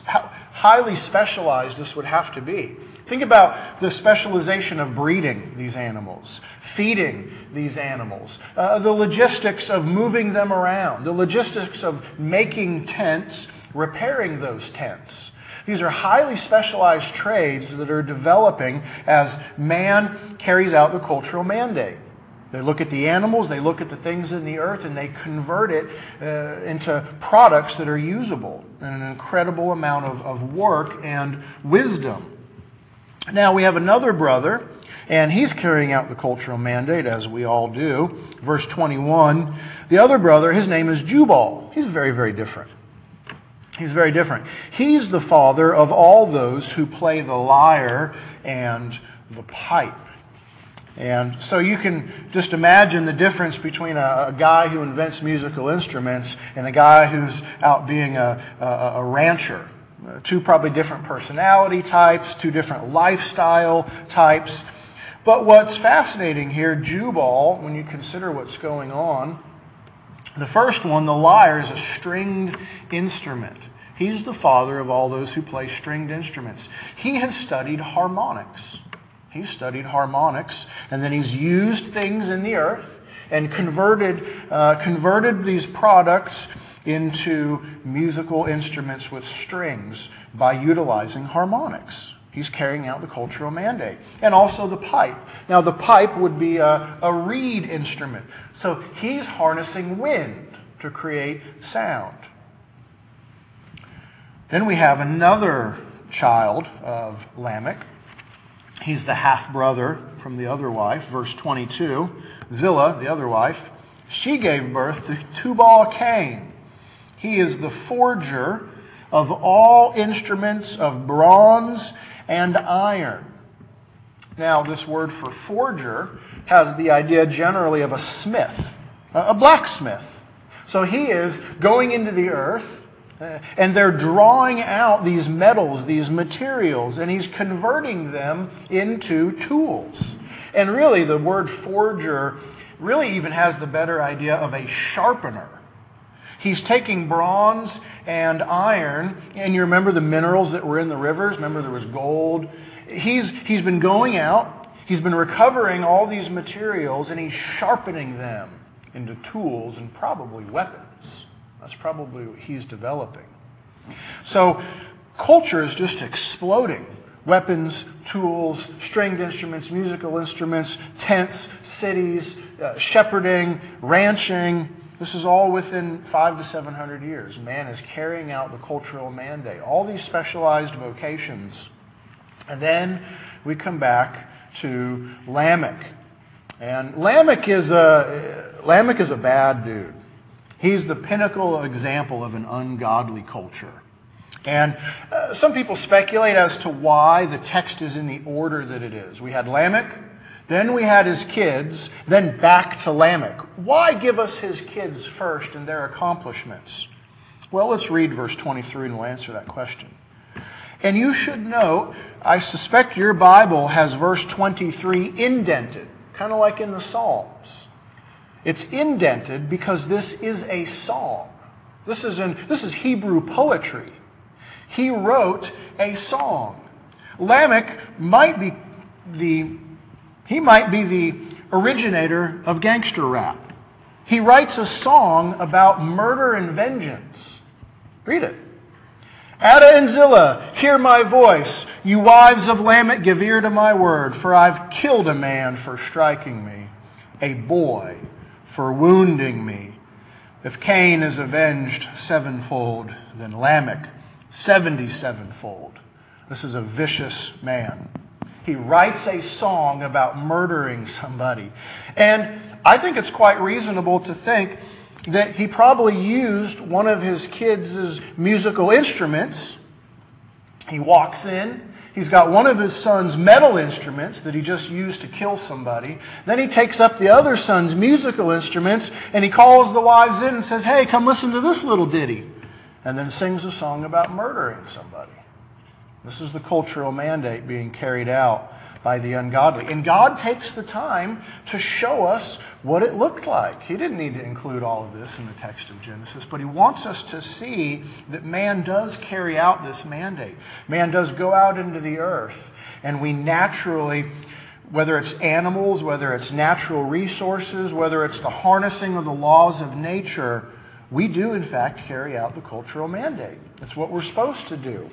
how highly specialized this would have to be. Think about the specialization of breeding these animals, feeding these animals, uh, the logistics of moving them around, the logistics of making tents, repairing those tents. These are highly specialized trades that are developing as man carries out the cultural mandate. They look at the animals, they look at the things in the earth, and they convert it uh, into products that are usable and an incredible amount of, of work and wisdom. Now we have another brother, and he's carrying out the cultural mandate, as we all do. Verse 21 the other brother, his name is Jubal. He's very, very different. He's very different. He's the father of all those who play the lyre and the pipe. And so you can just imagine the difference between a, a, guy who invents musical instruments and a guy who's out being a, a, a rancher. Two probably different personality types, two different lifestyle types. But what's fascinating here, Jubal, when you consider what's going on, the first one, the lyre, is a stringed instrument. He's the father of all those who play stringed instruments. He has studied harmonics. He studied harmonics, and then he's used things in the earth and converted, uh, converted these products into musical instruments with strings by utilizing harmonics. He's carrying out the cultural mandate. And also the pipe. Now, the pipe would be a, a reed instrument. So he's harnessing wind to create sound. Then we have another child of Lamech, He's the half brother from the other wife. Verse 22 Zillah, the other wife, she gave birth to Tubal Cain. He is the forger of all instruments of bronze and iron. Now, this word for forger has the idea generally of a smith, a blacksmith. So he is going into the earth Uh, and they're drawing out these metals, these materials, and he's converting them into tools. And really, the word forger really even has the better idea of a sharpener. He's taking bronze and iron, and you remember the minerals that were in the rivers? Remember there was gold? He's, he's been going out, he's been recovering all these materials, and he's sharpening them into tools and probably weapons. That's probably what he's developing. So culture is just exploding. Weapons, tools, stringed instruments, musical instruments, tents, cities, uh, shepherding, ranching. This is all within five to seven hundred years. Man is carrying out the cultural mandate. All these specialized vocations. And then we come back to Lamech. And Lamech is a Lamech is a bad dude. He's the pinnacle example of an ungodly culture. And uh, some people speculate as to why the text is in the order that it is. We had Lamech, then we had his kids, then back to Lamech. Why give us his kids first and their accomplishments? Well, let's read verse 23 and we'll answer that question. And you should note, I suspect your Bible has verse 23 indented, kind of like in the Psalms. It's indented because this is a song. This is, in, this is Hebrew poetry. He wrote a song. Lamech might be the he might be the originator of gangster rap. He writes a song about murder and vengeance. Read it. Adah and Zillah, hear my voice. You wives of Lamech, give ear to my word, for I've killed a man for striking me, a boy for wounding me. If Cain is avenged sevenfold, then Lamech seventy sevenfold. This is a vicious man. He writes a song about murdering somebody. And I think it's quite reasonable to think that he probably used one of his kids' musical instruments. He walks in, he's got one of his son's metal instruments that he just used to kill somebody. Then he takes up the other son's musical instruments and he calls the wives in and says, Hey, come listen to this little ditty. And then sings a song about murdering somebody. This is the cultural mandate being carried out by the ungodly. And God takes the time to show us what it looked like. He didn't need to include all of this in the text of Genesis, but He wants us to see that man does carry out this mandate. Man does go out into the earth, and we naturally whether it's animals, whether it's natural resources, whether it's the harnessing of the laws of nature, we do, in fact, carry out the cultural mandate. It's what we're supposed to do.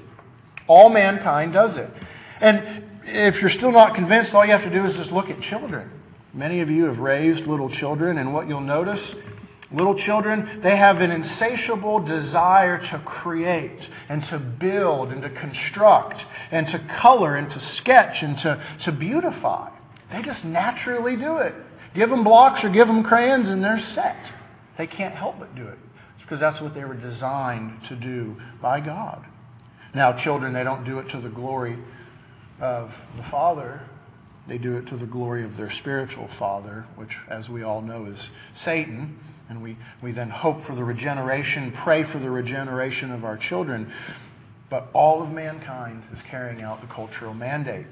All mankind does it. And if you're still not convinced, all you have to do is just look at children. Many of you have raised little children, and what you'll notice Little children, they have an insatiable desire to create and to build and to construct and to color and to sketch and to, to beautify. They just naturally do it. Give them blocks or give them crayons and they're set. They can't help but do it. It's because that's what they were designed to do by God. Now, children, they don't do it to the glory of the Father, they do it to the glory of their spiritual father, which, as we all know, is Satan. And we, we then hope for the regeneration, pray for the regeneration of our children. But all of mankind is carrying out the cultural mandate.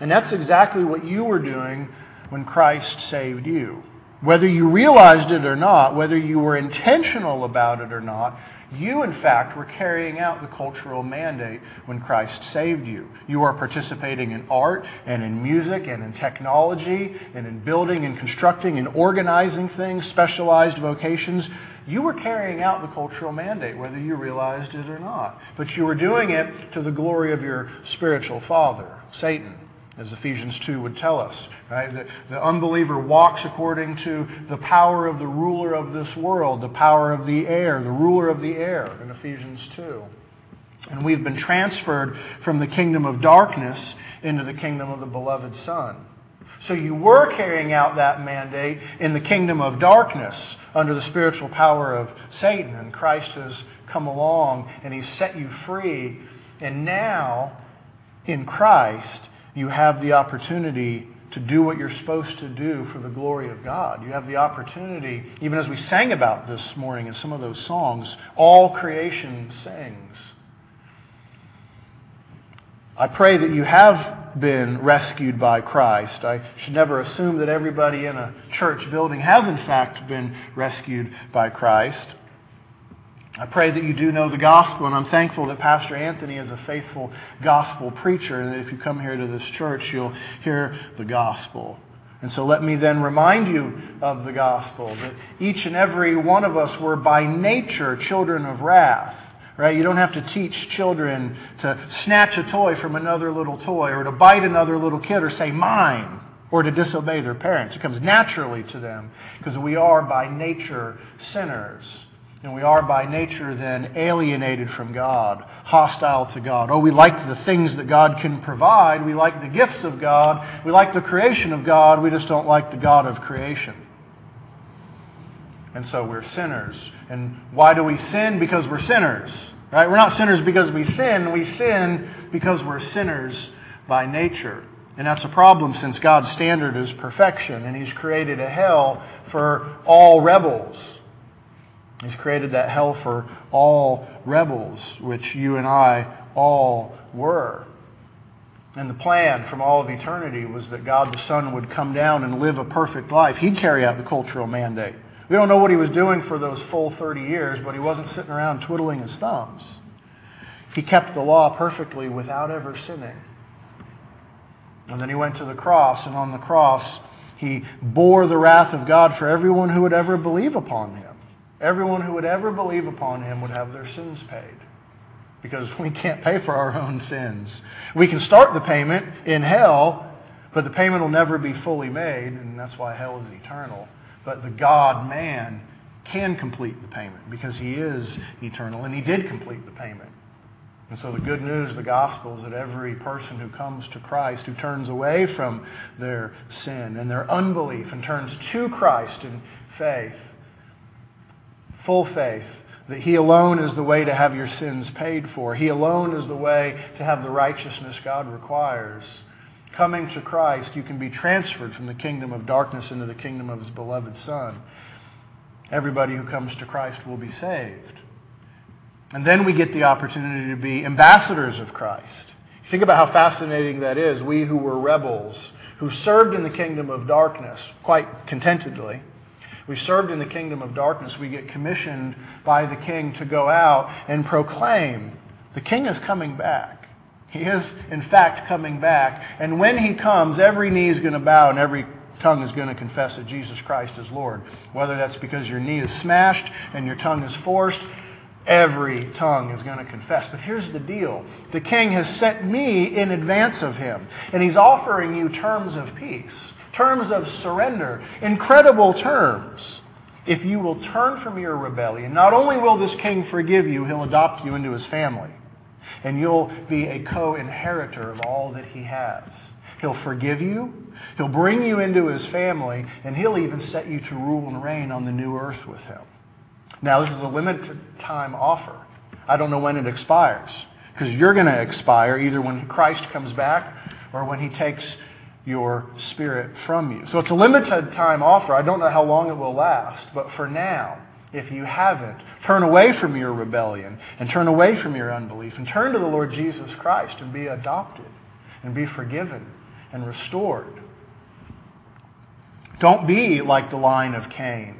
And that's exactly what you were doing when Christ saved you. Whether you realized it or not, whether you were intentional about it or not, you, in fact, were carrying out the cultural mandate when Christ saved you. You are participating in art and in music and in technology and in building and constructing and organizing things, specialized vocations. You were carrying out the cultural mandate, whether you realized it or not. But you were doing it to the glory of your spiritual father, Satan as Ephesians 2 would tell us. Right? The, the, unbeliever walks according to the power of the ruler of this world, the power of the air, the ruler of the air in Ephesians 2. And we've been transferred from the kingdom of darkness into the kingdom of the beloved Son. So you were carrying out that mandate in the kingdom of darkness under the spiritual power of Satan, and Christ has come along and he's set you free. And now, in Christ, you have the opportunity to do what you're supposed to do for the glory of God. You have the opportunity, even as we sang about this morning in some of those songs, all creation sings. I pray that you have been rescued by Christ. I should never assume that everybody in a church building has, in fact, been rescued by Christ. I pray that you do know the gospel, and I'm thankful that Pastor Anthony is a faithful gospel preacher, and that if you come here to this church, you'll hear the gospel. And so let me then remind you of the gospel that each and every one of us were by nature children of wrath. Right? You don't have to teach children to snatch a toy from another little toy or to bite another little kid or say mine or to disobey their parents. It comes naturally to them because we are by nature sinners. And we are by nature then alienated from God, hostile to God. Oh, we like the things that God can provide. We like the gifts of God. We like the creation of God. We just don't like the God of creation. And so we're sinners. And why do we sin? Because we're sinners. Right? We're not sinners because we sin. We sin because we're sinners by nature. And that's a problem since God's standard is perfection and He's created a hell for all rebels. He's created that hell for all rebels, which you and I all were. And the plan from all of eternity was that God the Son would come down and live a perfect life. He'd carry out the cultural mandate. We don't know what he was doing for those full 30 years, but he wasn't sitting around twiddling his thumbs. He kept the law perfectly without ever sinning. And then he went to the cross, and on the cross, he bore the wrath of God for everyone who would ever believe upon him. Everyone who would ever believe upon him would have their sins paid because we can't pay for our own sins. We can start the payment in hell, but the payment will never be fully made, and that's why hell is eternal. But the God man can complete the payment because he is eternal, and he did complete the payment. And so the good news, the gospel, is that every person who comes to Christ, who turns away from their sin and their unbelief and turns to Christ in faith, full faith, that He alone is the way to have your sins paid for. He alone is the way to have the righteousness God requires. Coming to Christ, you can be transferred from the kingdom of darkness into the kingdom of His beloved Son. Everybody who comes to Christ will be saved. And then we get the opportunity to be ambassadors of Christ. Think about how fascinating that is. We who were rebels, who served in the kingdom of darkness quite contentedly, we served in the kingdom of darkness. We get commissioned by the king to go out and proclaim the king is coming back. He is, in fact, coming back. And when he comes, every knee is going to bow and every tongue is going to confess that Jesus Christ is Lord. Whether that's because your knee is smashed and your tongue is forced, Every tongue is going to confess. But here's the deal the king has sent me in advance of him, and he's offering you terms of peace, terms of surrender, incredible terms. If you will turn from your rebellion, not only will this king forgive you, he'll adopt you into his family, and you'll be a co inheritor of all that he has. He'll forgive you, he'll bring you into his family, and he'll even set you to rule and reign on the new earth with him. Now, this is a limited time offer. I don't know when it expires because you're going to expire either when Christ comes back or when he takes your spirit from you. So it's a limited time offer. I don't know how long it will last, but for now, if you haven't, turn away from your rebellion and turn away from your unbelief and turn to the Lord Jesus Christ and be adopted and be forgiven and restored. Don't be like the line of Cain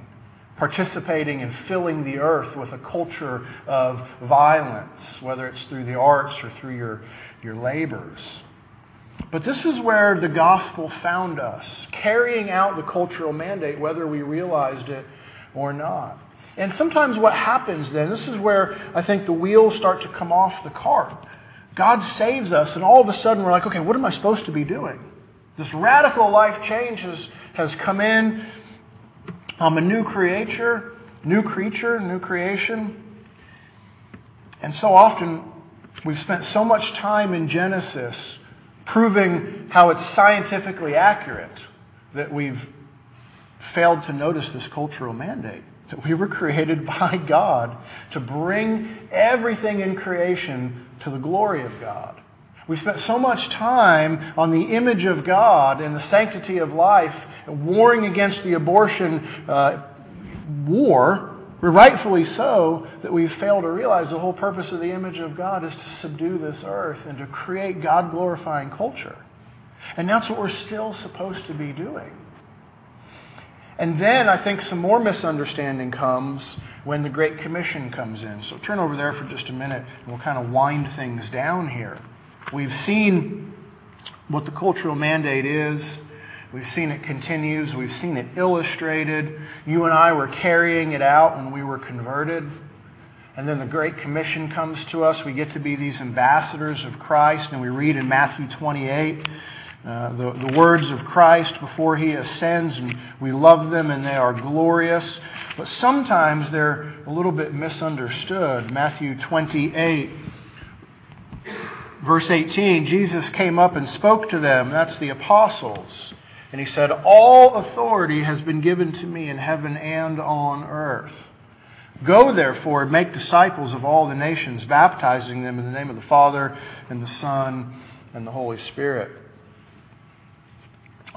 participating in filling the earth with a culture of violence, whether it's through the arts or through your, your labors. But this is where the gospel found us, carrying out the cultural mandate, whether we realized it or not. And sometimes what happens then, this is where I think the wheels start to come off the cart. God saves us, and all of a sudden we're like, okay, what am I supposed to be doing? This radical life change has, has come in. I'm a new creature, new creature, new creation. And so often we've spent so much time in Genesis proving how it's scientifically accurate that we've failed to notice this cultural mandate. That we were created by God to bring everything in creation to the glory of God. We spent so much time on the image of God and the sanctity of life, warring against the abortion uh, war, rightfully so, that we fail to realize the whole purpose of the image of God is to subdue this earth and to create God glorifying culture. And that's what we're still supposed to be doing. And then I think some more misunderstanding comes when the Great Commission comes in. So turn over there for just a minute and we'll kind of wind things down here. We've seen what the cultural mandate is. We've seen it continues. We've seen it illustrated. You and I were carrying it out when we were converted. And then the Great Commission comes to us. We get to be these ambassadors of Christ. And we read in Matthew 28 uh, the, the words of Christ before he ascends. And we love them and they are glorious. But sometimes they're a little bit misunderstood. Matthew 28 Verse 18, Jesus came up and spoke to them. That's the apostles. And he said, All authority has been given to me in heaven and on earth. Go therefore and make disciples of all the nations, baptizing them in the name of the Father and the Son and the Holy Spirit.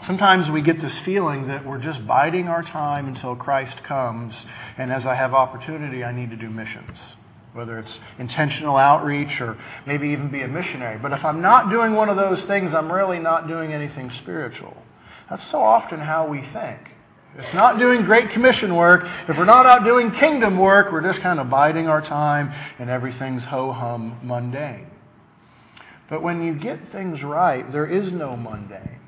Sometimes we get this feeling that we're just biding our time until Christ comes, and as I have opportunity, I need to do missions whether it's intentional outreach or maybe even be a missionary. But if I'm not doing one of those things, I'm really not doing anything spiritual. That's so often how we think. It's not doing Great Commission work. If we're not out doing kingdom work, we're just kind of biding our time and everything's ho hum mundane. But when you get things right, there is no mundane.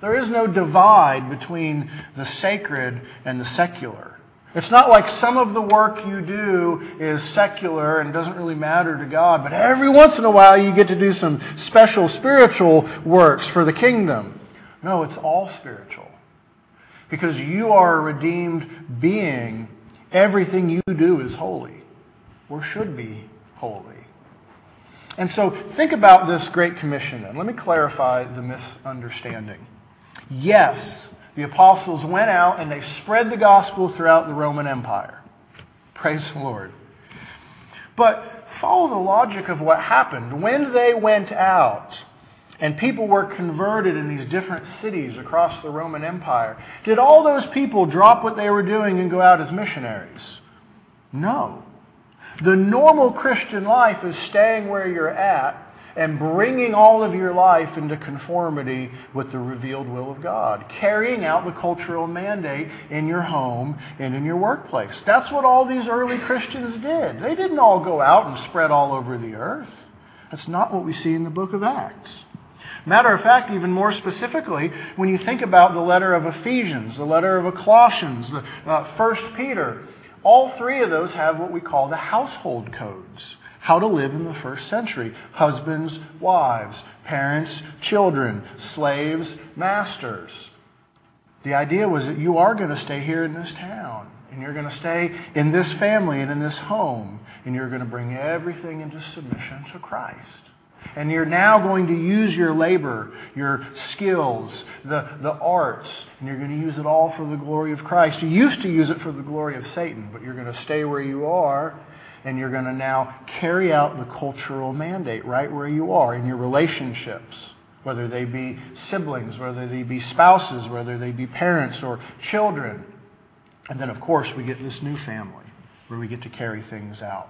There is no divide between the sacred and the secular. It's not like some of the work you do is secular and doesn't really matter to God, but every once in a while you get to do some special spiritual works for the kingdom. No, it's all spiritual. Because you are a redeemed being, everything you do is holy, or should be holy. And so think about this Great Commission and Let me clarify the misunderstanding. Yes, the apostles went out and they spread the gospel throughout the Roman Empire. Praise the Lord. But follow the logic of what happened. When they went out and people were converted in these different cities across the Roman Empire, did all those people drop what they were doing and go out as missionaries? No. The normal Christian life is staying where you're at and bringing all of your life into conformity with the revealed will of God, carrying out the cultural mandate in your home and in your workplace. That's what all these early Christians did. They didn't all go out and spread all over the earth. That's not what we see in the book of Acts. Matter of fact, even more specifically, when you think about the letter of Ephesians, the letter of Colossians, the uh, First Peter, all three of those have what we call the household codes. How to live in the first century. Husbands, wives, parents, children, slaves, masters. The idea was that you are going to stay here in this town, and you're going to stay in this family and in this home, and you're going to bring everything into submission to Christ. And you're now going to use your labor, your skills, the, the arts, and you're going to use it all for the glory of Christ. You used to use it for the glory of Satan, but you're going to stay where you are, and you're going to now carry out the cultural mandate right where you are in your relationships, whether they be siblings, whether they be spouses, whether they be parents or children. And then, of course, we get this new family where we get to carry things out.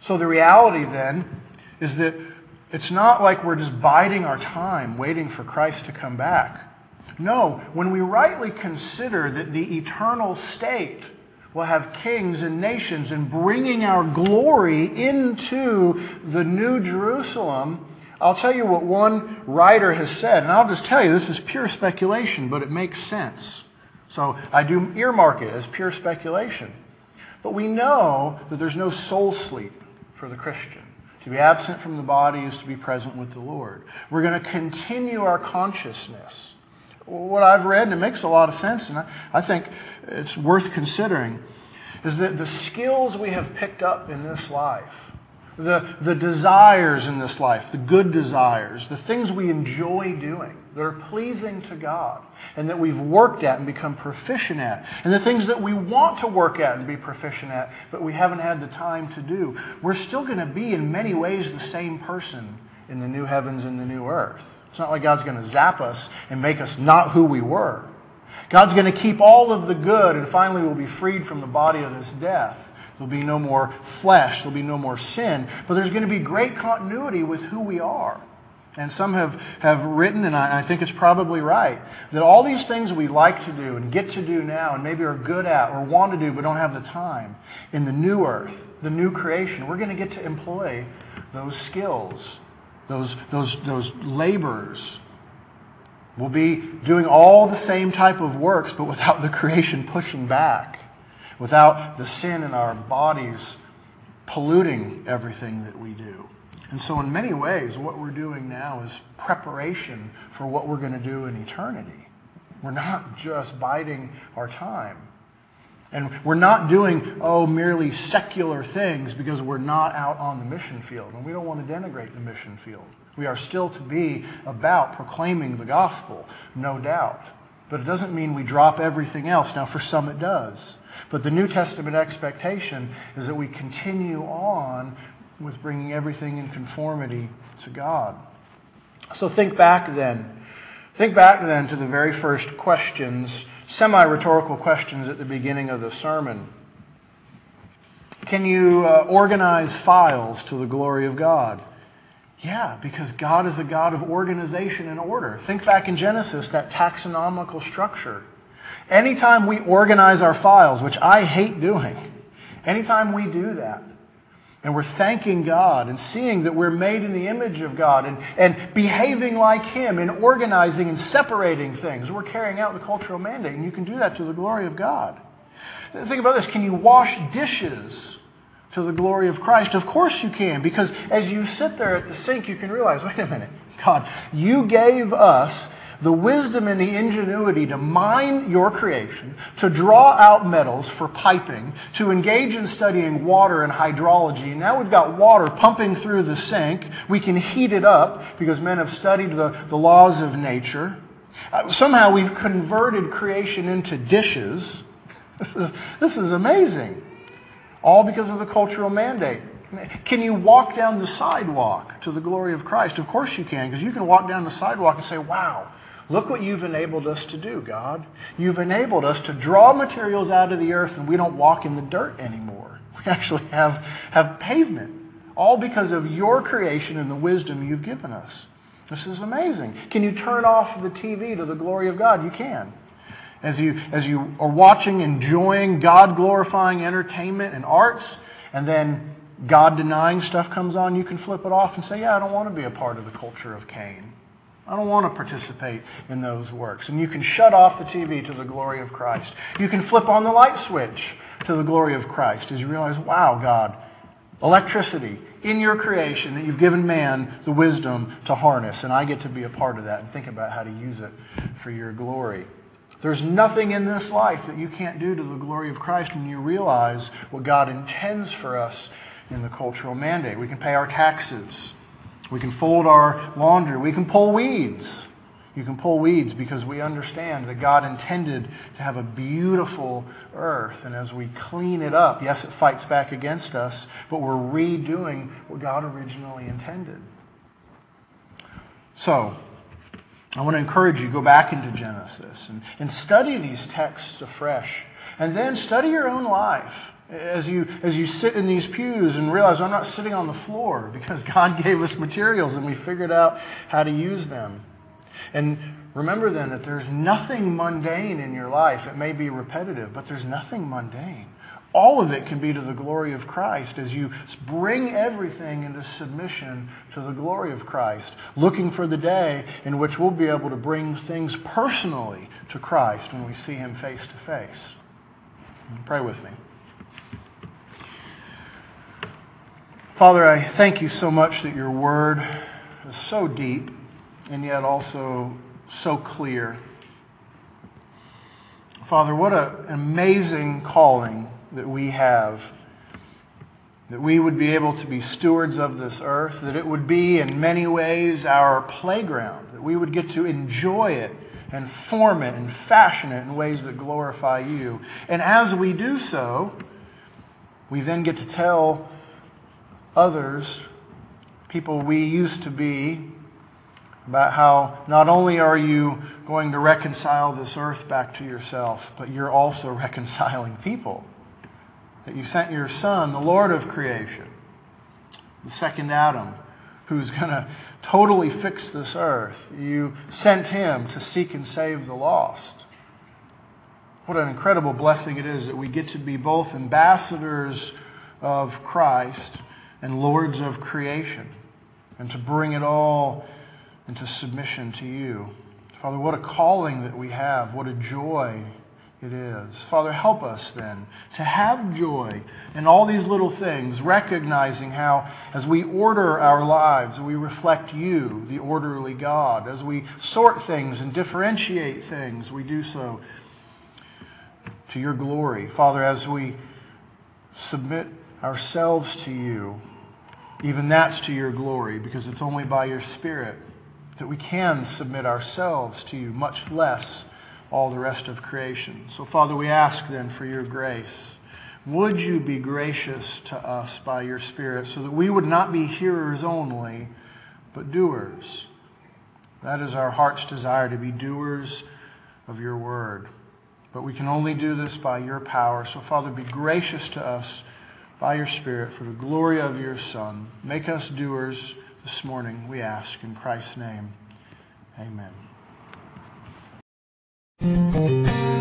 So the reality then is that it's not like we're just biding our time waiting for Christ to come back. No, when we rightly consider that the eternal state will have kings and nations and bringing our glory into the new Jerusalem, I'll tell you what one writer has said, and I'll just tell you this is pure speculation, but it makes sense. So I do earmark it as pure speculation. But we know that there's no soul sleep for the Christian. To be absent from the body is to be present with the Lord. We're going to continue our consciousness. What I've read, and it makes a lot of sense, and I think it's worth considering, is that the skills we have picked up in this life, the, the desires in this life, the good desires, the things we enjoy doing that are pleasing to God and that we've worked at and become proficient at, and the things that we want to work at and be proficient at, but we haven't had the time to do, we're still going to be in many ways the same person in the new heavens and the new earth. It's not like God's going to zap us and make us not who we were. God's going to keep all of the good, and finally we'll be freed from the body of this death. There'll be no more flesh. There'll be no more sin. But there's going to be great continuity with who we are. And some have, have written, and I, I think it's probably right, that all these things we like to do and get to do now and maybe are good at or want to do but don't have the time, in the new earth, the new creation, we're going to get to employ those skills, those, those, those labors. We'll be doing all the same type of works, but without the creation pushing back without the sin in our bodies polluting everything that we do. And so, in many ways, what we're doing now is preparation for what we're going to do in eternity. We're not just biding our time. And we're not doing, oh, merely secular things because we're not out on the mission field. And we don't want to denigrate the mission field. We are still to be about proclaiming the gospel, no doubt. But it doesn't mean we drop everything else. Now, for some, it does. But the New Testament expectation is that we continue on with bringing everything in conformity to God. So think back then. Think back then to the very first questions, semi rhetorical questions at the beginning of the sermon. Can you uh, organize files to the glory of God? Yeah, because God is a God of organization and order. Think back in Genesis, that taxonomical structure. Anytime we organize our files, which I hate doing, anytime we do that, and we're thanking God and seeing that we're made in the image of God and, and behaving like Him and organizing and separating things, we're carrying out the cultural mandate. And you can do that to the glory of God. Think about this. Can you wash dishes to the glory of Christ? Of course you can, because as you sit there at the sink, you can realize, wait a minute, God, you gave us the wisdom and the ingenuity to mine your creation, to draw out metals for piping, to engage in studying water and hydrology. Now we've got water pumping through the sink. We can heat it up because men have studied the, the laws of nature. Uh, somehow we've converted creation into dishes. This is, this is amazing. All because of the cultural mandate. Can you walk down the sidewalk to the glory of Christ? Of course you can, because you can walk down the sidewalk and say, wow, Look what you've enabled us to do, God. You've enabled us to draw materials out of the earth and we don't walk in the dirt anymore. We actually have, have pavement, all because of your creation and the wisdom you've given us. This is amazing. Can you turn off the TV to the glory of God? You can. As you, as you are watching, enjoying God glorifying entertainment and arts, and then God denying stuff comes on, you can flip it off and say, Yeah, I don't want to be a part of the culture of Cain. I don't want to participate in those works. And you can shut off the TV to the glory of Christ. You can flip on the light switch to the glory of Christ as you realize, wow, God, electricity in your creation that you've given man the wisdom to harness. And I get to be a part of that and think about how to use it for your glory. There's nothing in this life that you can't do to the glory of Christ when you realize what God intends for us in the cultural mandate. We can pay our taxes. We can fold our laundry. We can pull weeds. You can pull weeds because we understand that God intended to have a beautiful earth. And as we clean it up, yes, it fights back against us, but we're redoing what God originally intended. So, I want to encourage you go back into Genesis and, and study these texts afresh. And then study your own life as you as you sit in these pews and realize I'm not sitting on the floor because God gave us materials and we figured out how to use them. And remember then that there's nothing mundane in your life. It may be repetitive, but there's nothing mundane. All of it can be to the glory of Christ as you bring everything into submission to the glory of Christ, looking for the day in which we'll be able to bring things personally to Christ when we see Him face to face. Pray with me. Father, I thank you so much that your word is so deep and yet also so clear. Father, what an amazing calling that we have. That we would be able to be stewards of this earth, that it would be in many ways our playground, that we would get to enjoy it and form it and fashion it in ways that glorify you. And as we do so, we then get to tell others, people we used to be, about how not only are you going to reconcile this earth back to yourself, but you're also reconciling people. That you sent your Son, the Lord of creation, the second Adam, who's going to totally fix this earth. You sent him to seek and save the lost. What an incredible blessing it is that we get to be both ambassadors of Christ and lords of creation, and to bring it all into submission to you. Father, what a calling that we have, what a joy it is. Father, help us then to have joy in all these little things, recognizing how, as we order our lives, we reflect you, the orderly God. As we sort things and differentiate things, we do so to your glory. Father, as we submit ourselves to you, even that's to your glory, because it's only by your Spirit that we can submit ourselves to you, much less all the rest of creation. So, Father, we ask then for your grace. Would you be gracious to us by your Spirit so that we would not be hearers only, but doers? That is our heart's desire to be doers of your word. But we can only do this by your power. So, Father, be gracious to us by your Spirit for the glory of your Son. Make us doers this morning, we ask. In Christ's name, amen. Thank you.